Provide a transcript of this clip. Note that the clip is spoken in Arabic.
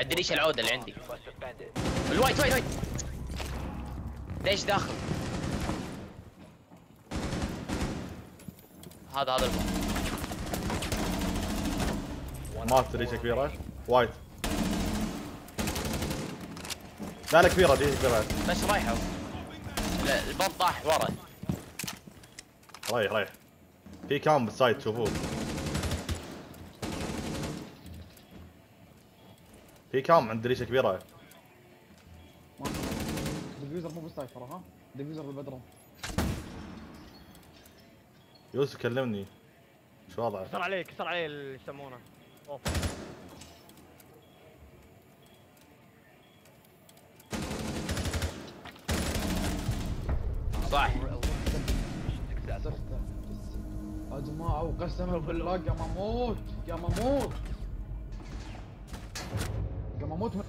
الدريشه العودة اللي عندي. الوايت وايت وايت. ليش داخل؟ هذا هذا الباب مات ريشه كبيره وايد لا لا كبيرة دي كبيرة. بس رايحة. لا الباب طاح ورا. رايح رايح. في كام بالسايد تشوفوه في كام عند ريشة كبيرة؟ ديفيوزر مو بالسايفر ها؟ ديفيوزر بالبدروم يوسف كلمني. شو وضعه؟ كسر عليه كسر عليه اللي يسمونه. أوف. صح يا جماعة وقسما بالله قام أموت قام أموت 摩托